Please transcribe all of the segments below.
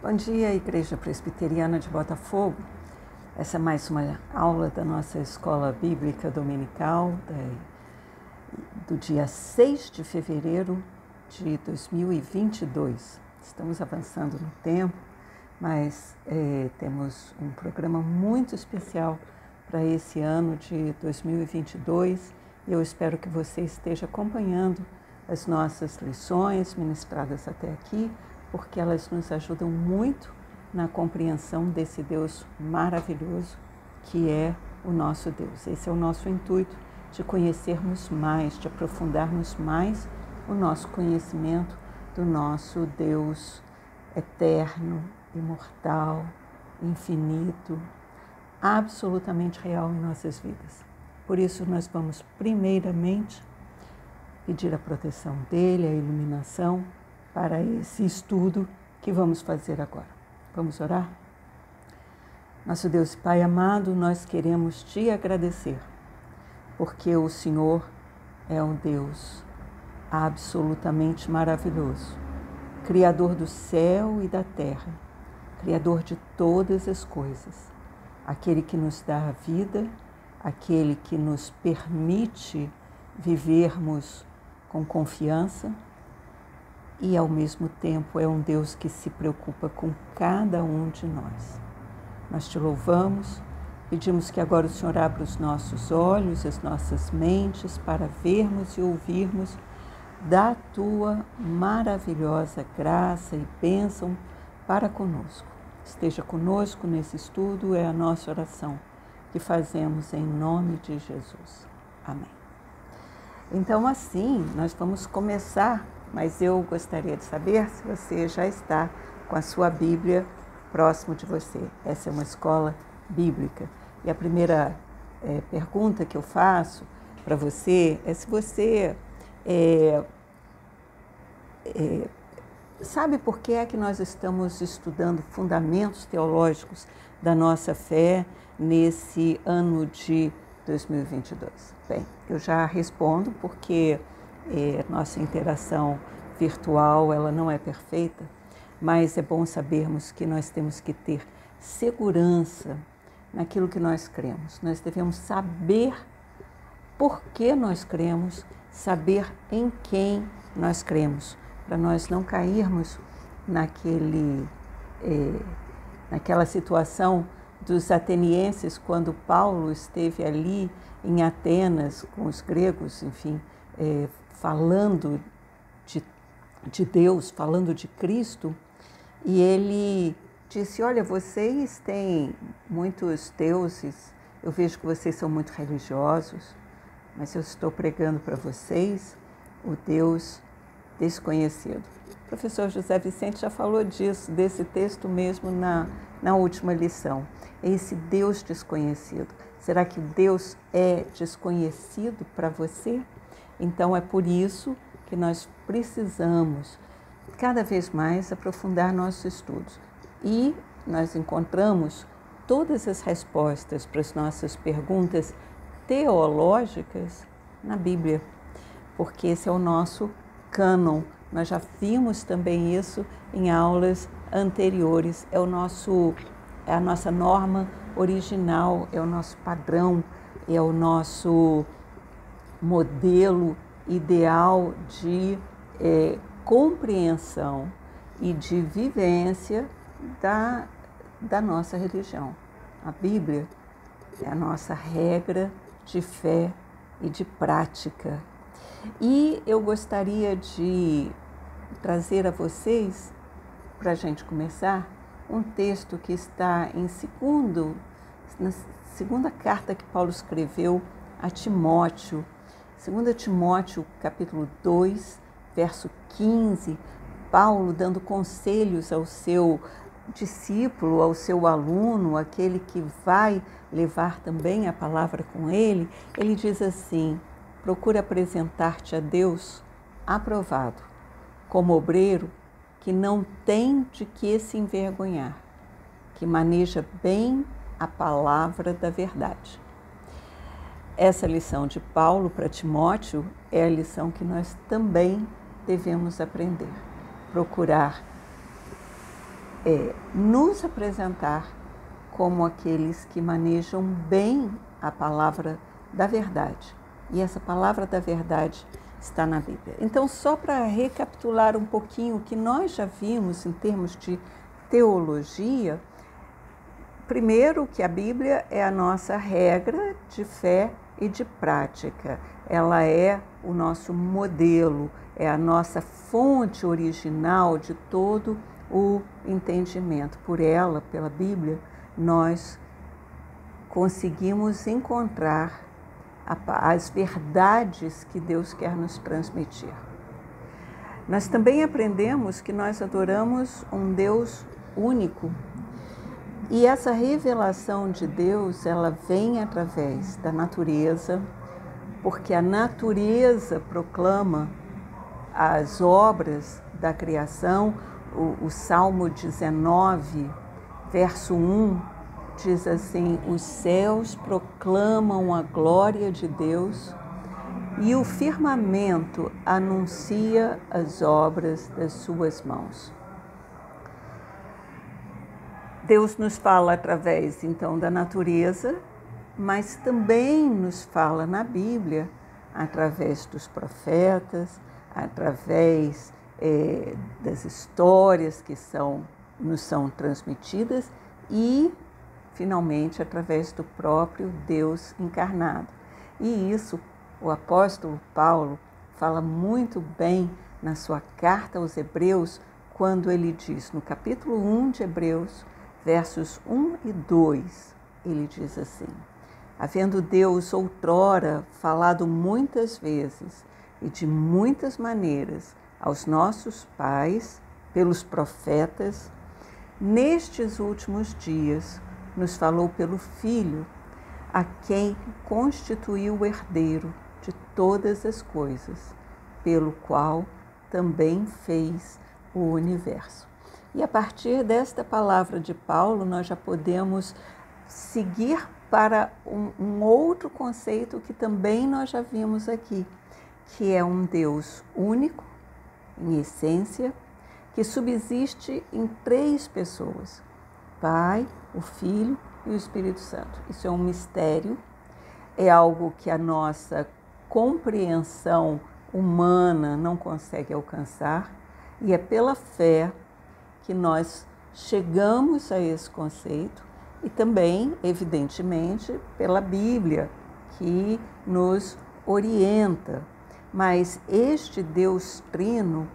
Bom dia, Igreja Presbiteriana de Botafogo. Essa é mais uma aula da nossa escola bíblica dominical do dia 6 de fevereiro de 2022. Estamos avançando no tempo, mas é, temos um programa muito especial para esse ano de 2022 e eu espero que você esteja acompanhando as nossas lições ministradas até aqui porque elas nos ajudam muito na compreensão desse Deus maravilhoso que é o nosso Deus. Esse é o nosso intuito de conhecermos mais, de aprofundarmos mais o nosso conhecimento do nosso Deus eterno, imortal, infinito, absolutamente real em nossas vidas. Por isso, nós vamos primeiramente pedir a proteção dele, a iluminação para esse estudo que vamos fazer agora. Vamos orar? Nosso Deus Pai amado, nós queremos te agradecer, porque o Senhor é um Deus absolutamente maravilhoso, Criador do céu e da terra, Criador de todas as coisas, aquele que nos dá a vida, aquele que nos permite vivermos com confiança e ao mesmo tempo é um Deus que se preocupa com cada um de nós. Nós te louvamos, pedimos que agora o Senhor abra os nossos olhos, as nossas mentes para vermos e ouvirmos da tua maravilhosa graça e bênção para conosco. Esteja conosco nesse estudo, é a nossa oração que fazemos em nome de Jesus. Amém. Então, assim, nós vamos começar mas eu gostaria de saber se você já está com a sua Bíblia próximo de você. Essa é uma escola bíblica. E a primeira é, pergunta que eu faço para você é se você é, é, sabe por que é que nós estamos estudando fundamentos teológicos da nossa fé nesse ano de 2022? Bem, eu já respondo porque é, nossa interação virtual ela não é perfeita, mas é bom sabermos que nós temos que ter segurança naquilo que nós cremos. Nós devemos saber por que nós cremos, saber em quem nós cremos, para nós não cairmos naquele, é, naquela situação dos atenienses quando Paulo esteve ali em Atenas com os gregos, enfim, é, falando de, de Deus, falando de Cristo, e ele disse: Olha, vocês têm muitos deuses, eu vejo que vocês são muito religiosos, mas eu estou pregando para vocês o Deus desconhecido. O professor José Vicente já falou disso, desse texto mesmo na, na última lição. Esse Deus desconhecido. Será que Deus é desconhecido para você? Então é por isso que nós precisamos cada vez mais aprofundar nossos estudos. E nós encontramos todas as respostas para as nossas perguntas teológicas na Bíblia, porque esse é o nosso cânon. Nós já vimos também isso em aulas anteriores. É o nosso é a nossa norma original, é o nosso padrão, é o nosso modelo ideal de é, compreensão e de vivência da, da nossa religião. A Bíblia é a nossa regra de fé e de prática. E eu gostaria de trazer a vocês, para a gente começar, um texto que está em segundo, na segunda carta que Paulo escreveu a Timóteo, 2 Timóteo capítulo 2, verso 15, Paulo dando conselhos ao seu discípulo, ao seu aluno, aquele que vai levar também a palavra com ele, ele diz assim: procura apresentar-te a Deus aprovado, como obreiro que não tem de que se envergonhar, que maneja bem a palavra da verdade. Essa lição de Paulo para Timóteo é a lição que nós também devemos aprender. Procurar é, nos apresentar como aqueles que manejam bem a palavra da verdade. E essa palavra da verdade está na Bíblia. Então, só para recapitular um pouquinho o que nós já vimos em termos de teologia, primeiro que a Bíblia é a nossa regra de fé e de prática. Ela é o nosso modelo, é a nossa fonte original de todo o entendimento. Por ela, pela Bíblia, nós conseguimos encontrar as verdades que Deus quer nos transmitir. Nós também aprendemos que nós adoramos um Deus único. E essa revelação de Deus, ela vem através da natureza, porque a natureza proclama as obras da criação. O, o Salmo 19, verso 1, diz assim: Os céus proclamam a glória de Deus e o firmamento anuncia as obras das suas mãos. Deus nos fala através então da natureza, mas também nos fala na Bíblia através dos profetas, através é, das histórias que são nos são transmitidas e finalmente através do próprio Deus encarnado. E isso o apóstolo Paulo fala muito bem na sua carta aos Hebreus, quando ele diz, no capítulo 1 de Hebreus, versos 1 e 2, ele diz assim: Havendo Deus outrora falado muitas vezes e de muitas maneiras aos nossos pais, pelos profetas, nestes últimos dias, nos falou pelo Filho, a quem constituiu o herdeiro de todas as coisas, pelo qual também fez o universo. E a partir desta palavra de Paulo, nós já podemos seguir para um, um, outro conceito que também nós já vimos aqui, que é um Deus único, em essência, que subsiste em três pessoas: Pai, o Filho e o Espírito Santo. Isso é um mistério, é algo que a nossa compreensão humana não consegue alcançar, e é pela fé que nós chegamos a esse conceito e também, evidentemente, pela Bíblia, que nos orienta. Mas este Deus Trino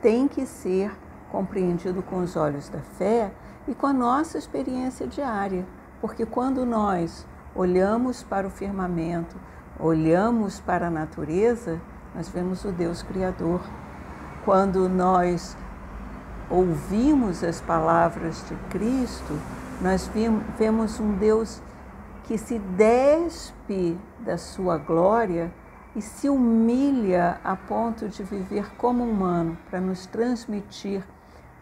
tem que ser compreendido com os olhos da fé e com a nossa experiência diária, porque quando nós olhamos para o firmamento, olhamos para a natureza, nós vemos o Deus Criador. Quando nós ouvimos as palavras de Cristo, nós vemos um Deus que se despe da sua glória e se humilha a ponto de viver como humano para nos transmitir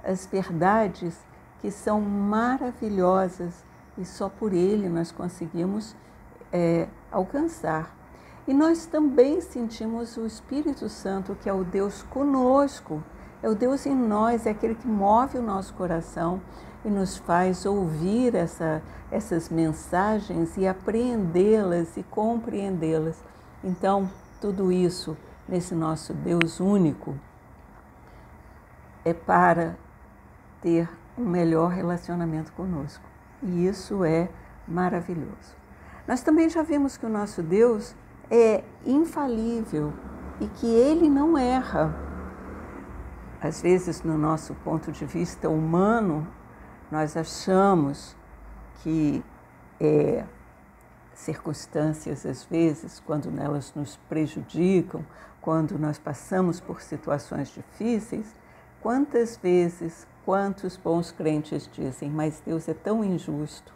as verdades que são maravilhosas e só por Ele nós conseguimos é, alcançar. E nós também sentimos o Espírito Santo, que é o Deus conosco, é o Deus em nós, é aquele que move o nosso coração e nos faz ouvir essa, essas mensagens e apreendê-las e compreendê-las. Então, tudo isso nesse nosso Deus único é para ter um melhor relacionamento conosco. E isso é maravilhoso. Nós também já vimos que o nosso Deus é infalível e que ele não erra. Às vezes, no nosso ponto de vista humano, nós achamos que é, circunstâncias, às vezes, quando elas nos prejudicam, quando nós passamos por situações difíceis, quantas vezes Quantos bons crentes dizem, mas Deus é tão injusto.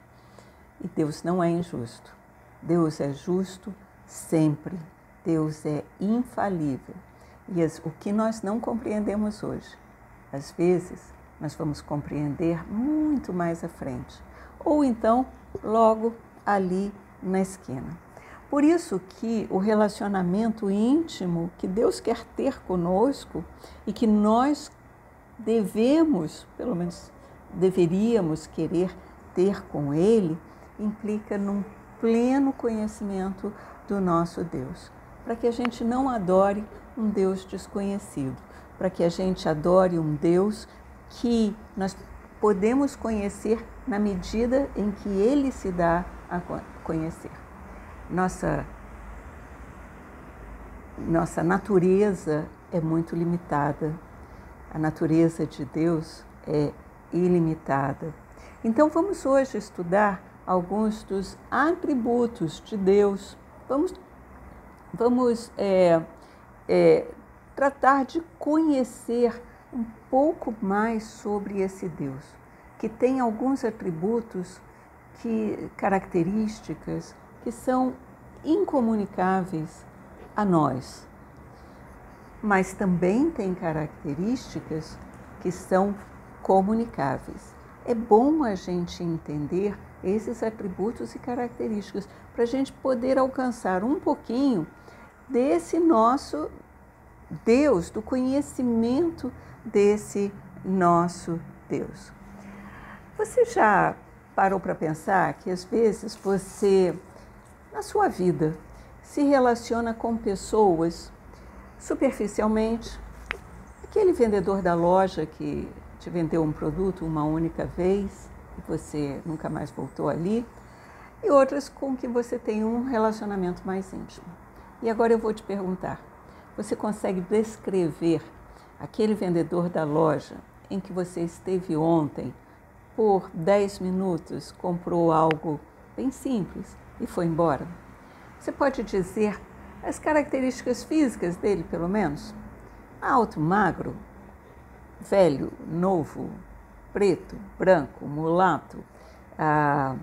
E Deus não é injusto. Deus é justo sempre. Deus é infalível. E as, o que nós não compreendemos hoje, às vezes nós vamos compreender muito mais à frente. Ou então, logo ali na esquina. Por isso que o relacionamento íntimo que Deus quer ter conosco e que nós devemos, pelo menos deveríamos querer ter com Ele implica num pleno conhecimento do nosso Deus, para que a gente não adore um Deus desconhecido, para que a gente adore um Deus que nós podemos conhecer na medida em que Ele se dá a conhecer. Nossa, nossa natureza é muito limitada, a natureza de Deus é ilimitada. Então vamos hoje estudar alguns dos atributos de Deus. Vamos, vamos é, é, tratar de conhecer um pouco mais sobre esse Deus, que tem alguns atributos, que características que são incomunicáveis a nós, mas também tem características que são comunicáveis. É bom a gente entender esses atributos e características para a gente poder alcançar um pouquinho desse nosso Deus, do conhecimento desse nosso Deus. Você já parou para pensar que às vezes você, na sua vida, se relaciona com pessoas superficialmente? Aquele vendedor da loja que te vendeu um produto uma única vez e você nunca mais voltou ali, e outras com que você tem um relacionamento mais íntimo. E agora eu vou te perguntar: você consegue descrever aquele vendedor da loja em que você esteve ontem por 10 minutos, comprou algo bem simples e foi embora? Você pode dizer as características físicas dele, pelo menos? Alto, magro, velho, novo, preto, branco, mulato, ah,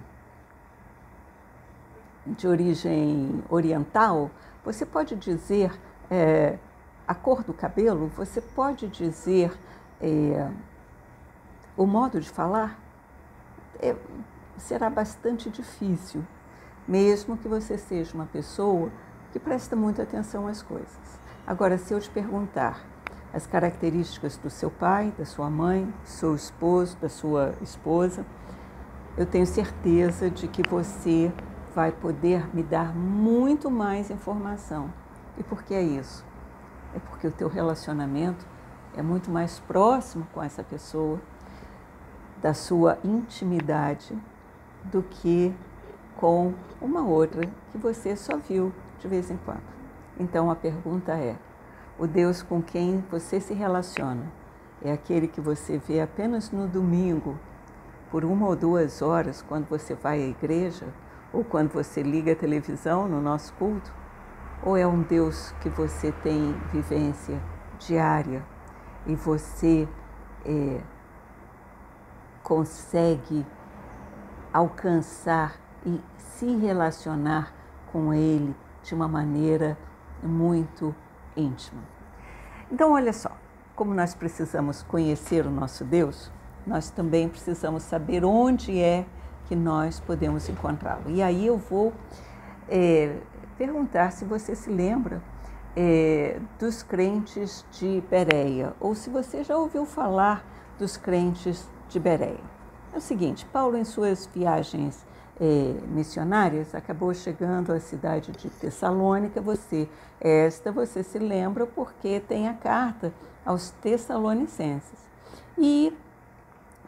de origem oriental, você pode dizer é, a cor do cabelo, você pode dizer é, o modo de falar, é, será bastante difícil, mesmo que você seja uma pessoa que presta muita atenção às coisas. Agora, se eu te perguntar as características do seu pai, da sua mãe, do seu esposo, da sua esposa, eu tenho certeza de que você vai poder me dar muito mais informação. E por que é isso? É porque o teu relacionamento é muito mais próximo com essa pessoa, da sua intimidade, do que com uma outra que você só viu de vez em quando. Então a pergunta é: o Deus com quem você se relaciona é aquele que você vê apenas no domingo, por uma ou duas horas, quando você vai à igreja ou quando você liga a televisão no nosso culto? Ou é um Deus que você tem vivência diária e você é, consegue alcançar e se relacionar com Ele de uma maneira muito íntima. Então, olha só, como nós precisamos conhecer o nosso Deus, nós também precisamos saber onde é que nós podemos encontrá-lo. E aí eu vou é, perguntar se você se lembra é, dos crentes de Bereia, ou se você já ouviu falar dos crentes de Bereia. É o seguinte, Paulo em suas viagens é, missionárias, acabou chegando à cidade de Tessalônica. Você, esta você se lembra porque tem a carta aos Tessalonicenses. E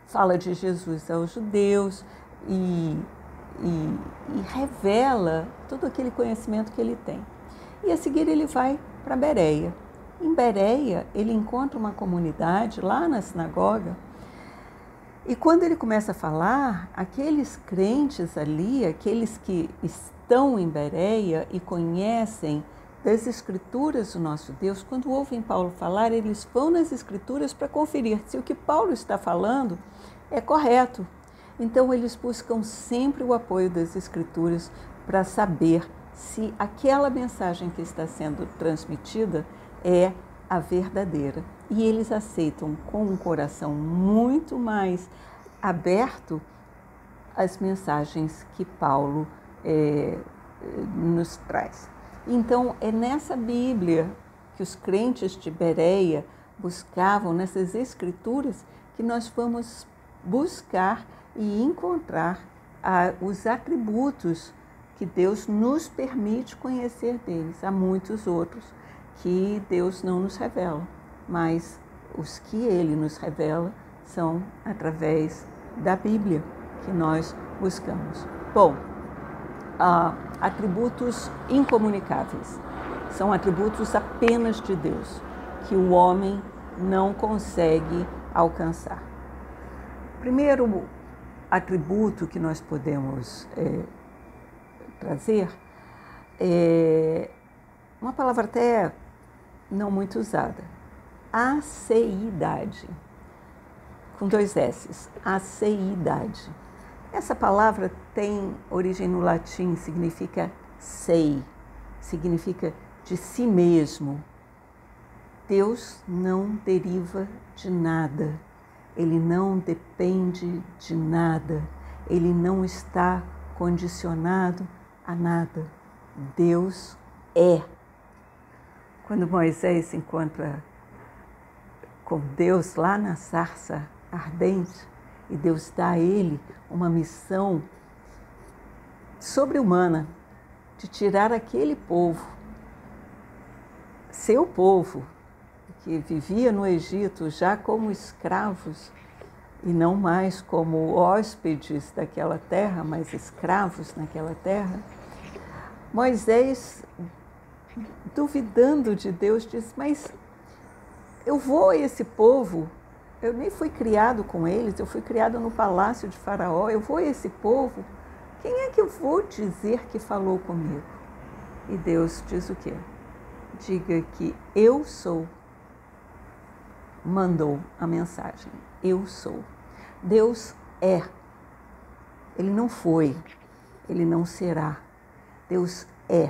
fala de Jesus aos judeus e, e, e revela todo aquele conhecimento que ele tem. E a seguir ele vai para Bereia. Em Bereia, ele encontra uma comunidade lá na sinagoga e quando ele começa a falar, aqueles crentes ali, aqueles que estão em Bereia e conhecem das escrituras do nosso Deus, quando ouvem Paulo falar, eles vão nas escrituras para conferir se o que Paulo está falando é correto. Então eles buscam sempre o apoio das escrituras para saber se aquela mensagem que está sendo transmitida é a verdadeira. E eles aceitam com um coração muito mais aberto as mensagens que Paulo é, nos traz. Então, é nessa Bíblia que os crentes de Bereia buscavam, nessas escrituras, que nós vamos buscar e encontrar ah, os atributos que Deus nos permite conhecer deles. Há muitos outros que Deus não nos revela, mas os que Ele nos revela são através da Bíblia que nós buscamos. Bom, ah, atributos incomunicáveis são atributos apenas de Deus, que o homem não consegue alcançar. Primeiro atributo que nós podemos é, trazer é uma palavra até não muito usada, aceidade, com dois S's, aceidade. Essa palavra tem origem no latim, significa sei, significa de si mesmo. Deus não deriva de nada, ele não depende de nada, ele não está condicionado a nada. Deus é. Quando Moisés se encontra com Deus lá na sarça ardente, e Deus dá a ele uma missão sobre-humana de tirar aquele povo, seu povo, que vivia no Egito já como escravos e não mais como hóspedes daquela terra, mas escravos naquela terra. Moisés, duvidando de Deus, diz: Mas eu vou a esse povo eu nem fui criado com eles, eu fui criado no palácio de Faraó, eu vou a esse povo. Quem é que eu vou dizer que falou comigo? E Deus diz o quê? Diga que eu sou. Mandou a mensagem. Eu sou. Deus é. Ele não foi. Ele não será. Deus é.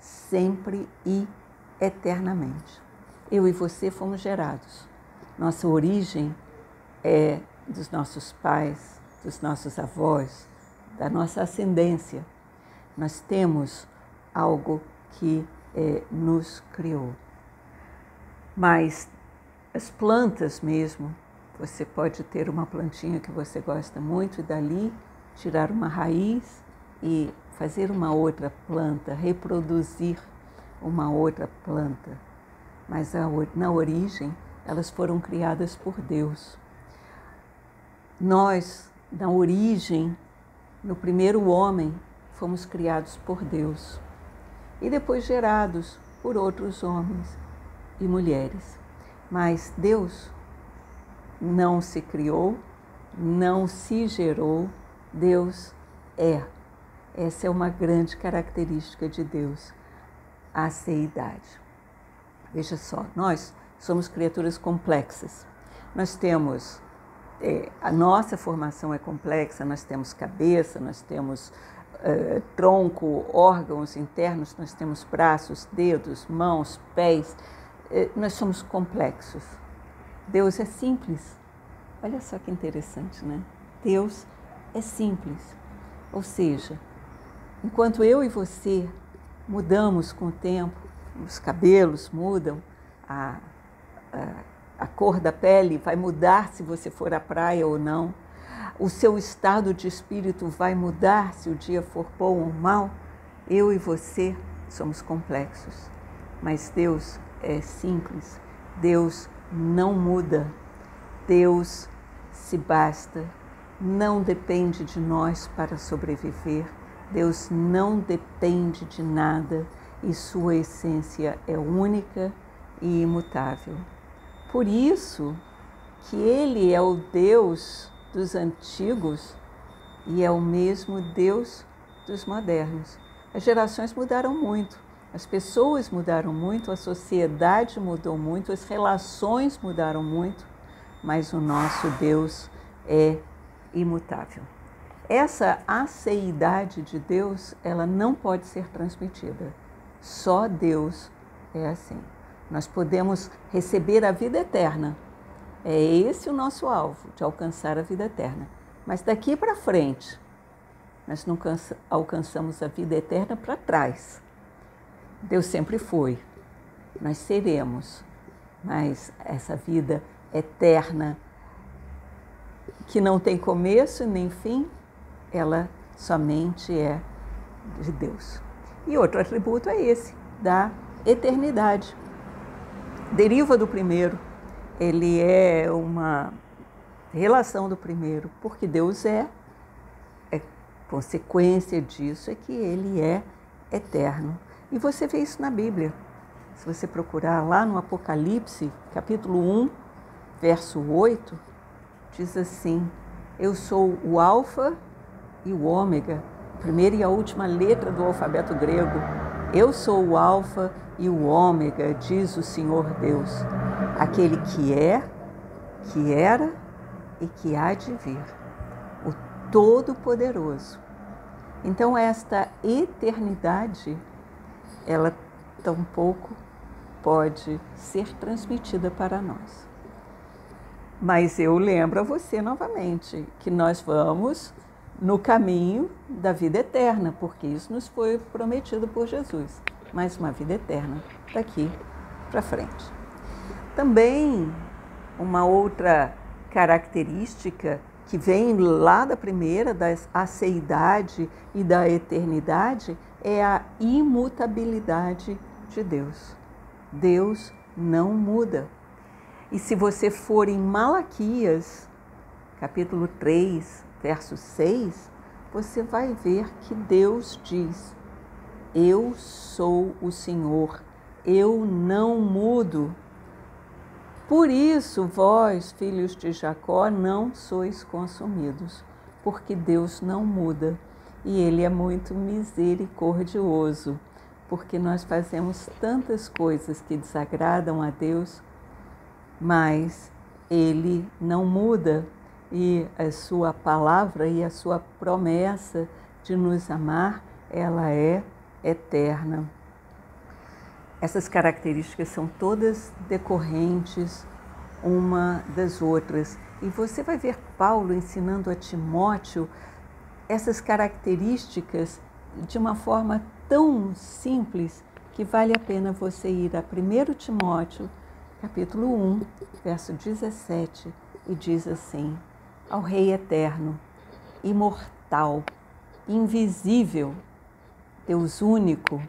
Sempre e eternamente. Eu e você fomos gerados nossa origem é dos nossos pais, dos nossos avós, da nossa ascendência. Nós temos algo que é, nos criou. Mas as plantas mesmo, você pode ter uma plantinha que você gosta muito e dali tirar uma raiz e fazer uma outra planta, reproduzir uma outra planta. Mas na origem, elas foram criadas por Deus. Nós, na origem, no primeiro homem, fomos criados por Deus e depois gerados por outros homens e mulheres. Mas Deus não se criou, não se gerou, Deus é. Essa é uma grande característica de Deus, a aceidade. Veja só, nós somos criaturas complexas. Nós temos é, a nossa formação é complexa, nós temos cabeça, nós temos é, tronco, órgãos internos, nós temos braços, dedos, mãos, pés, nós somos complexos. Deus é simples. Olha só que interessante, né? Deus é simples. Ou seja, enquanto eu e você mudamos com o tempo, os cabelos mudam, a a cor da pele vai mudar se você for à praia ou não. O seu estado de espírito vai mudar se o dia for bom ou mal. Eu e você somos complexos, mas Deus é simples. Deus não muda. Deus se basta. Não depende de nós para sobreviver. Deus não depende de nada e sua essência é única e imutável. Por isso que ele é o Deus dos antigos e é o mesmo Deus dos modernos. As gerações mudaram muito, as pessoas mudaram muito, a sociedade mudou muito, as relações mudaram muito, mas o nosso Deus é imutável. Essa aceidade de Deus, ela não pode ser transmitida. Só Deus é assim nós podemos receber a vida eterna. É esse o nosso alvo, de alcançar a vida eterna. Mas daqui para frente, nós não alcançamos a vida eterna para trás. Deus sempre foi. Nós seremos, mas essa vida eterna que não tem começo nem fim, ela somente é de Deus. E outro atributo é esse, da eternidade. Deriva do primeiro, ele é uma relação do primeiro, porque Deus é, é consequência disso é que ele é eterno. E você vê isso na Bíblia. Se você procurar lá no Apocalipse, capítulo 1, verso 8, diz assim: Eu sou o Alfa e o Ômega, a primeira e a última letra do alfabeto grego. Eu sou o Alfa e o Ômega, diz o Senhor Deus, aquele que é, que era e que há de vir, o Todo-Poderoso. Então, esta eternidade, ela tampouco pode ser transmitida para nós. Mas eu lembro a você novamente que nós vamos no caminho da vida eterna, porque isso nos foi prometido por Jesus. Mais uma vida eterna daqui para frente. Também uma outra característica que vem lá da primeira, da aceidade e da eternidade, é a imutabilidade de Deus. Deus não muda. E se você for em Malaquias, capítulo 3, verso 6, você vai ver que Deus diz: Eu sou o Senhor, eu não mudo. Por isso, vós, filhos de Jacó, não sois consumidos, porque Deus não muda e Ele é muito misericordioso, porque nós fazemos tantas coisas que desagradam a Deus, mas Ele não muda e a Sua palavra e a Sua promessa de nos amar, ela é eterna. Essas características são todas decorrentes uma das outras. E você vai ver Paulo ensinando a Timóteo essas características de uma forma tão simples que vale a pena você ir a 1 Timóteo, capítulo 1, verso 17, e diz assim: Ao Rei eterno, imortal, invisível, Deus único,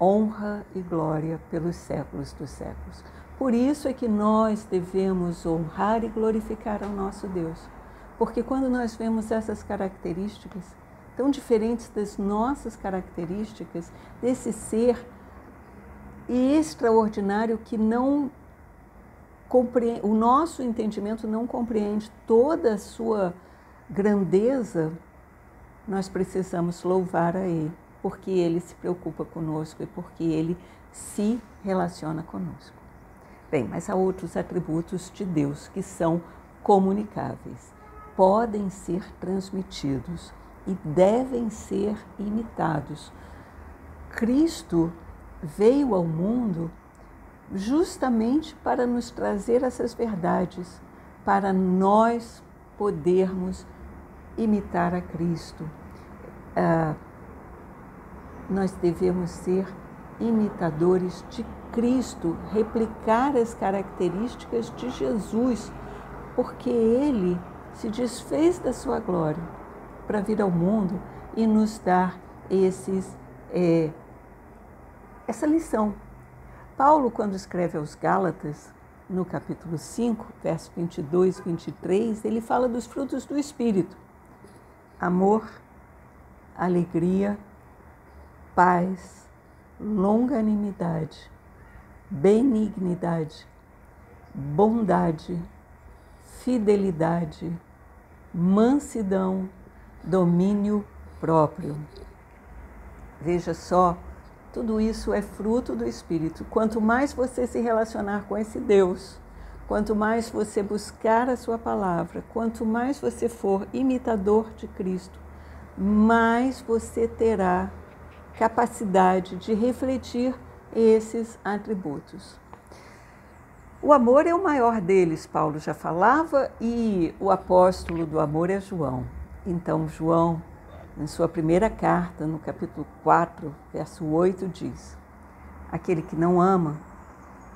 honra e glória pelos séculos dos séculos. Por isso é que nós devemos honrar e glorificar ao nosso Deus. Porque quando nós vemos essas características tão diferentes das nossas características, desse ser extraordinário que não compreende, o nosso entendimento não compreende toda a sua grandeza, nós precisamos louvar a Ele porque ele se preocupa conosco e porque ele se relaciona conosco. Bem, mas há outros atributos de Deus que são comunicáveis, podem ser transmitidos e devem ser imitados. Cristo veio ao mundo justamente para nos trazer essas verdades, para nós podermos imitar a Cristo. Ah, nós devemos ser imitadores de Cristo, replicar as características de Jesus, porque Ele se desfez da sua glória para vir ao mundo e nos dar esses, é, essa lição. Paulo, quando escreve aos Gálatas, no capítulo 5, verso 22 e 23, ele fala dos frutos do Espírito: amor, alegria, paz, longanimidade, benignidade, bondade, fidelidade, mansidão, domínio próprio. Veja só, tudo isso é fruto do Espírito. Quanto mais você se relacionar com esse Deus, quanto mais você buscar a Sua palavra, quanto mais você for imitador de Cristo, mais você terá capacidade de refletir esses atributos. O amor é o maior deles, Paulo já falava, e o apóstolo do amor é João. Então, João, em sua primeira carta, no capítulo 4, verso 8, diz: Aquele que não ama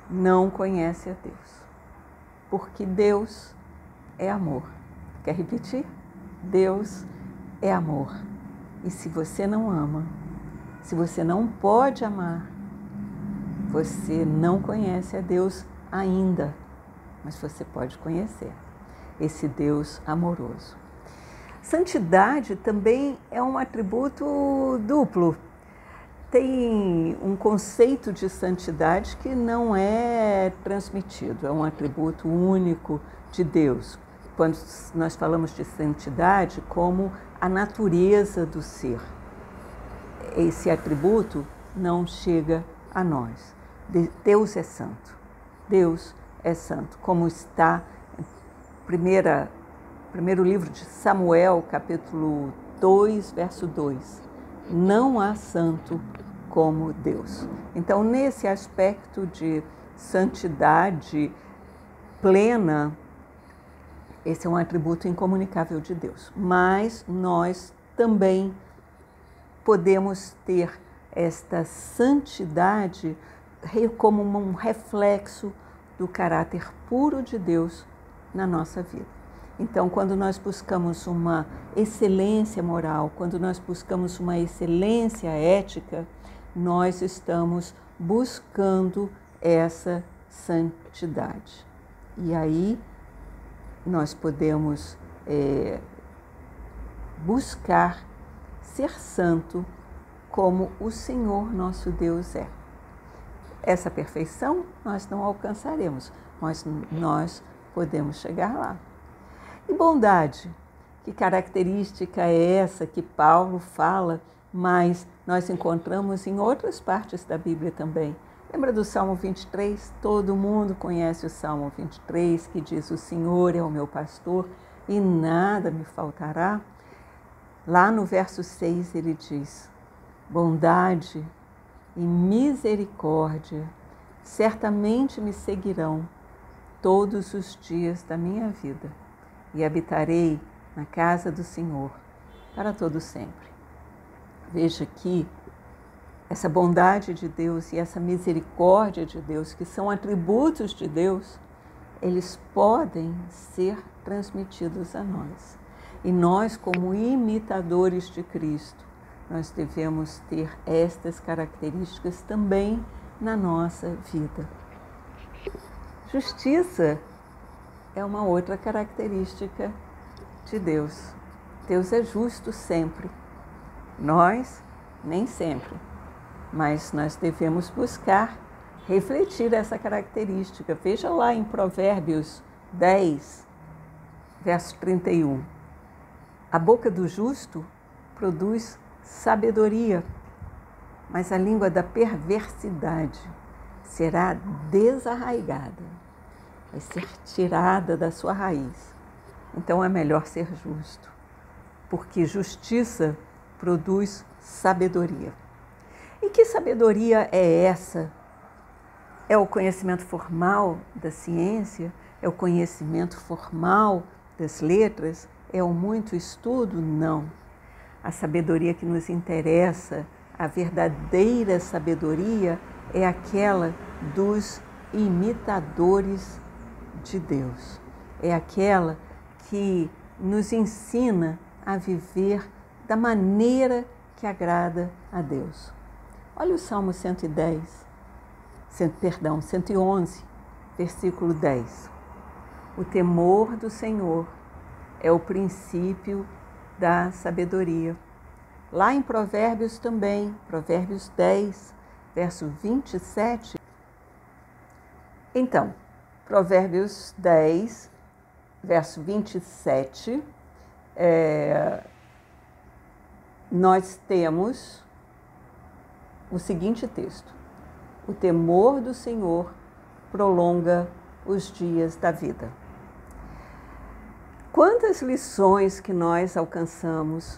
não conhece a Deus, porque Deus é amor. Quer repetir? Deus é amor. E se você não ama, se você não pode amar, você não conhece a Deus ainda, mas você pode conhecer esse Deus amoroso. Santidade também é um atributo duplo. Tem um conceito de santidade que não é transmitido, é um atributo único de Deus. Quando nós falamos de santidade, como a natureza do ser. Esse atributo não chega a nós. Deus é santo. Deus é santo, como está primeira, primeiro livro de Samuel, capítulo 2, verso 2. Não há santo como Deus. Então, nesse aspecto de santidade plena, esse é um atributo incomunicável de Deus. Mas nós também podemos ter esta santidade como um reflexo do caráter puro de Deus na nossa vida. Então, quando nós buscamos uma excelência moral, quando nós buscamos uma excelência ética, nós estamos buscando essa santidade. E aí nós podemos é, buscar ser santo como o Senhor nosso Deus é. Essa perfeição nós não alcançaremos, mas nós podemos chegar lá. E bondade, que característica é essa que Paulo fala, mas nós encontramos em outras partes da Bíblia também. Lembra do Salmo 23? Todo mundo conhece o Salmo 23, que diz: O Senhor é o meu pastor e nada me faltará. Lá no verso 6 ele diz: Bondade e misericórdia certamente me seguirão todos os dias da minha vida e habitarei na casa do Senhor para todo sempre. Veja que essa bondade de Deus e essa misericórdia de Deus, que são atributos de Deus, eles podem ser transmitidos a nós. E nós, como imitadores de Cristo, nós devemos ter estas características também na nossa vida. Justiça é uma outra característica de Deus. Deus é justo sempre. Nós, nem sempre mas nós devemos buscar refletir essa característica. Veja lá em Provérbios 10, verso 31. A boca do justo produz sabedoria, mas a língua da perversidade será desarraigada, vai ser tirada da sua raiz. Então é melhor ser justo, porque justiça produz sabedoria. E que sabedoria é essa? É o conhecimento formal da ciência? É o conhecimento formal das letras? É o muito estudo? Não. A sabedoria que nos interessa, a verdadeira sabedoria, é aquela dos imitadores de Deus. É aquela que nos ensina a viver da maneira que agrada a Deus. Olha o Salmo 110, perdão, 111, versículo 10. O temor do Senhor é o princípio da sabedoria. Lá em Provérbios também, Provérbios 10, verso 27. Então, Provérbios 10, verso 27, é, nós temos o seguinte texto: O temor do Senhor prolonga os dias da vida. Quantas lições que nós alcançamos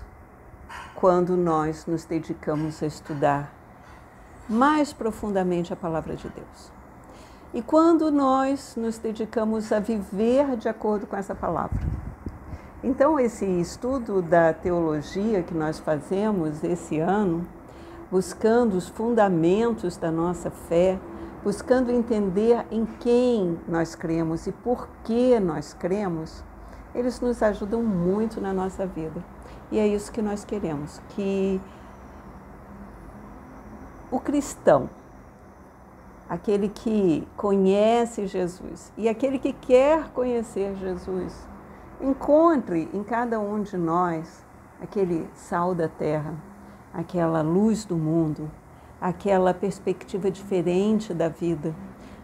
quando nós nos dedicamos a estudar mais profundamente a palavra de Deus. E quando nós nos dedicamos a viver de acordo com essa palavra. Então, esse estudo da teologia que nós fazemos esse ano, buscando os fundamentos da nossa fé, buscando entender em quem nós cremos e por que nós cremos, eles nos ajudam muito na nossa vida. E é isso que nós queremos, que o cristão, aquele que conhece Jesus e aquele que quer conhecer Jesus, encontre em cada um de nós aquele sal da terra, aquela luz do mundo, aquela perspectiva diferente da vida,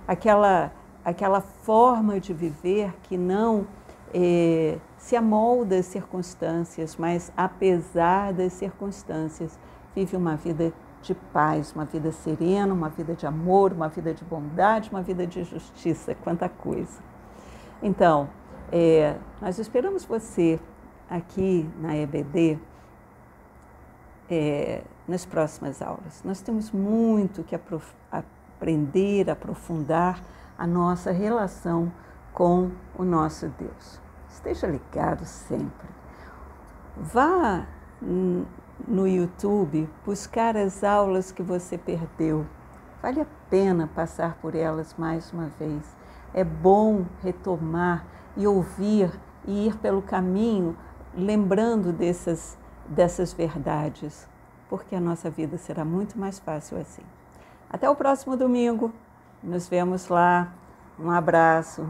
aquela, aquela forma de viver que não eh, se amolda às circunstâncias, mas apesar das circunstâncias, vive uma vida de paz, uma vida serena, uma vida de amor, uma vida de bondade, uma vida de justiça, quanta coisa. Então, é, nós esperamos você aqui na EBD é, nas próximas aulas. Nós temos muito que aprender, aprofundar a nossa relação com o nosso Deus. Esteja ligado sempre. Vá no YouTube buscar as aulas que você perdeu. Vale a pena passar por elas mais uma vez. É bom retomar e ouvir e ir pelo caminho lembrando dessas, dessas verdades, porque a nossa vida será muito mais fácil assim. Até o próximo domingo. Nos vemos lá. Um abraço.